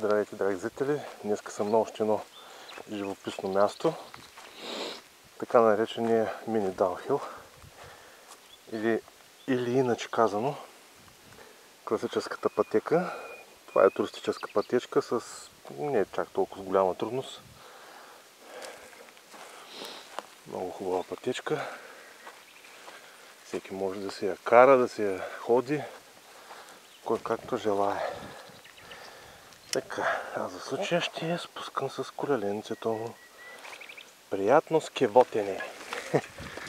Здравейте, драги зрители! Днес съм на още едно живописно място. Така наречения мини даунхил. Или, или иначе казано, класическата пътека. Това е туристическа пътечка с не е чак толкова голяма трудност. Много хубава пътечка. Всеки може да си я кара, да си я ходи, кой както желая. Така, аз за случая ще я спускам с колеленцето. Приятно скевотене!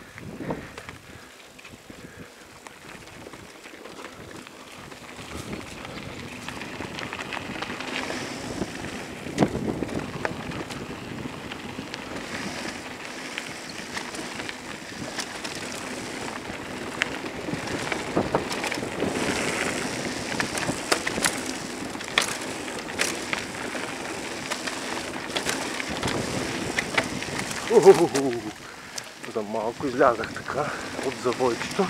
За малко излязах така от завойчето.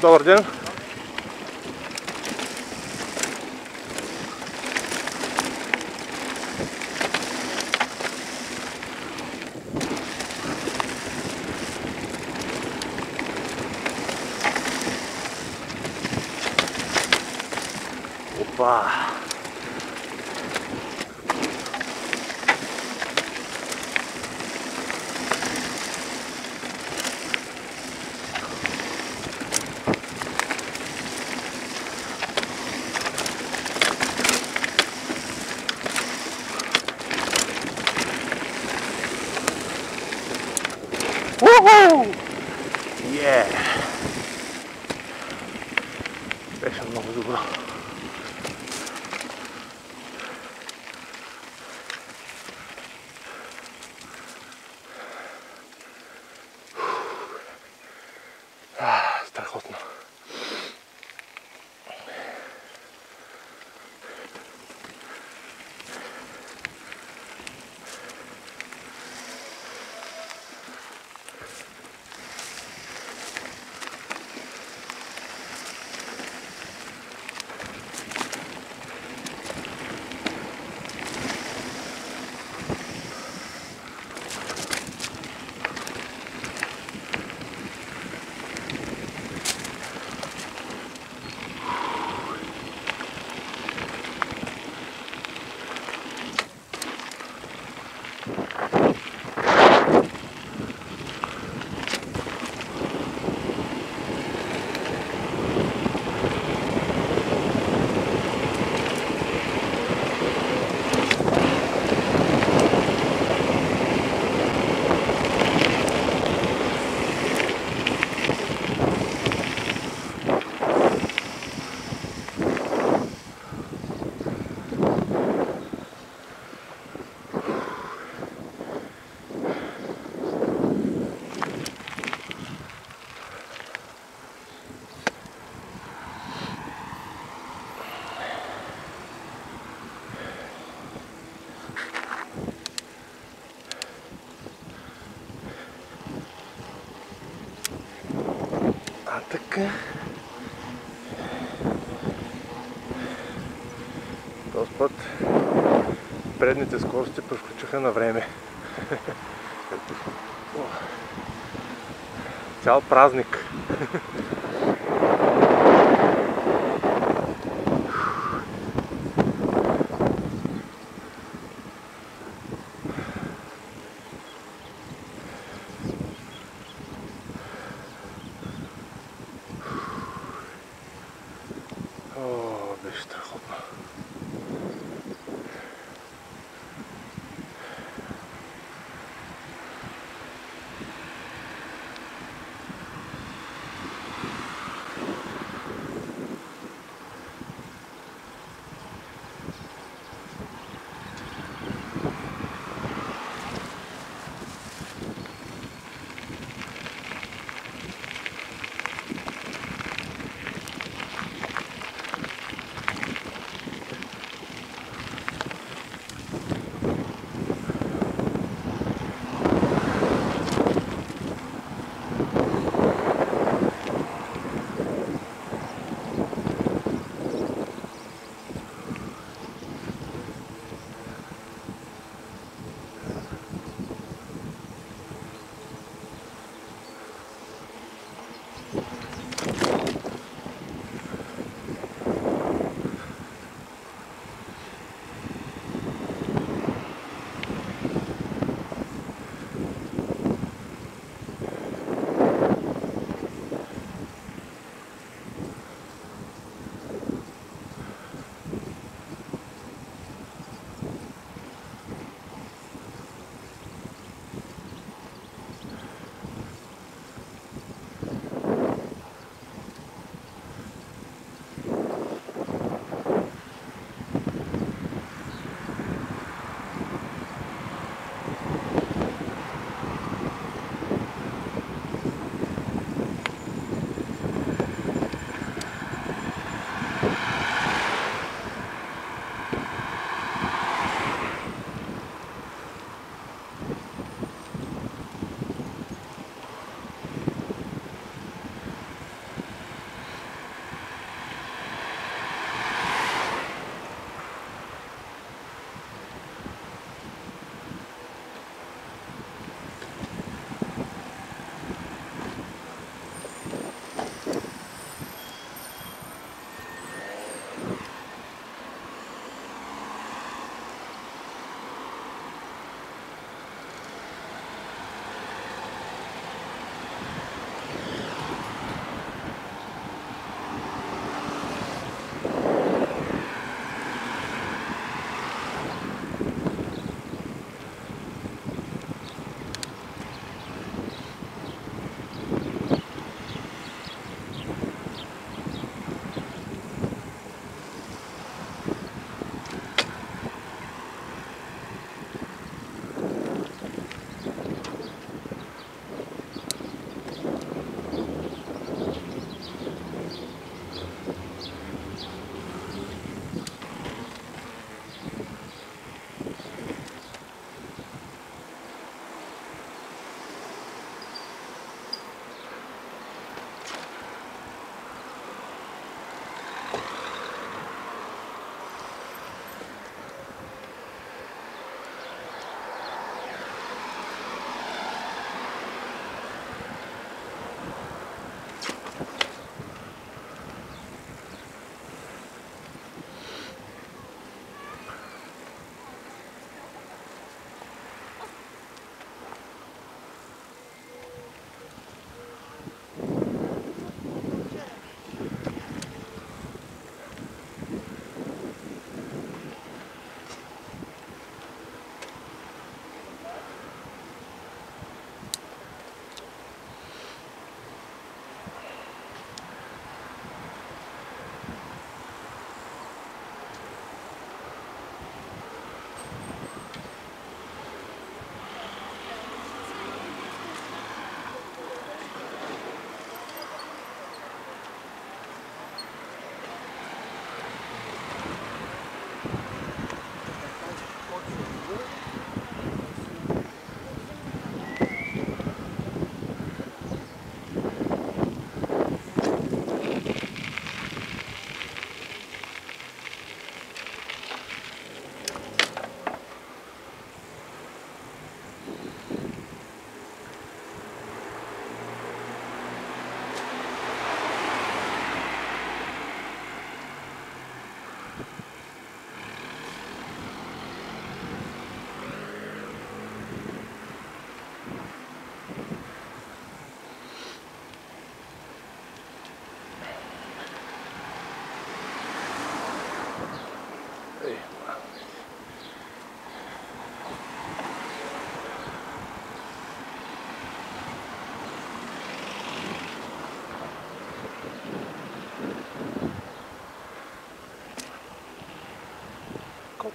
Добър ден! А така. Този път предните скорости прескочиха на време. Цял празник.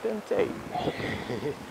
and tape.